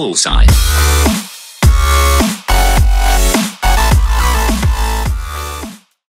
Bullseye.